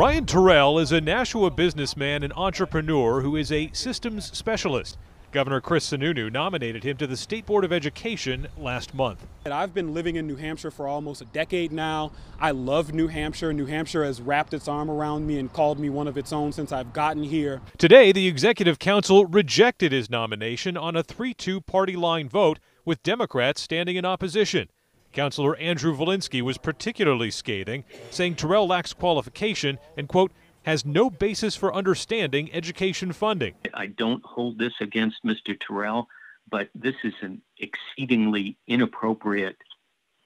Ryan Terrell is a Nashua businessman and entrepreneur who is a systems specialist. Governor Chris Sununu nominated him to the State Board of Education last month. I've been living in New Hampshire for almost a decade now. I love New Hampshire. New Hampshire has wrapped its arm around me and called me one of its own since I've gotten here. Today, the Executive Council rejected his nomination on a 3 2 party line vote, with Democrats standing in opposition. Councilor Andru Volinsky was particularly scathing, saying Terrell lacks qualification and, quote, has no basis for understanding education funding. I don't hold this against Mr. Terrell, but this is an exceedingly inappropriate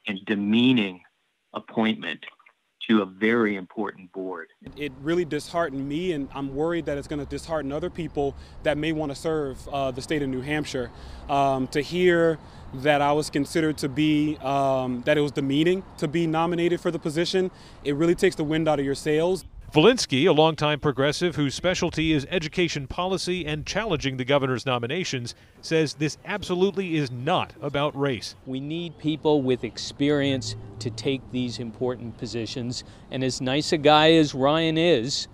and demeaning appointment to a very important board. It really disheartened me, and I'm worried that it's going to dishearten other people that may want to serve uh, the state of New Hampshire. Um, to hear that I was considered to be, um, that it was demeaning to be nominated for the position, it really takes the wind out of your sails. Volinsky, a longtime progressive whose specialty is education policy and challenging the governor's nominations, says this absolutely is not about race. We need people with experience to take these important positions. And as nice a guy as Ryan is,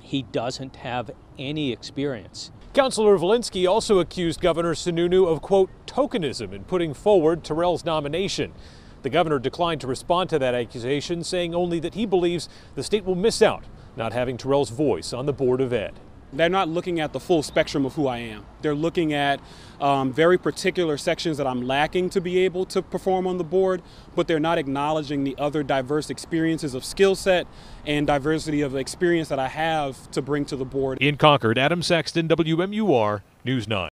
he doesn't have any experience. Councilor Volinsky also accused Governor Sununu of, quote, tokenism in putting forward Terrell's nomination. The governor declined to respond to that accusation, saying only that he believes the state will miss out not having Terrell's voice on the Board of Ed. They're not looking at the full spectrum of who I am. They're looking at um, very particular sections that I'm lacking to be able to perform on the board, but they're not acknowledging the other diverse experiences of skill set and diversity of experience that I have to bring to the board. In Concord, Adam Saxton, WMUR, News 9.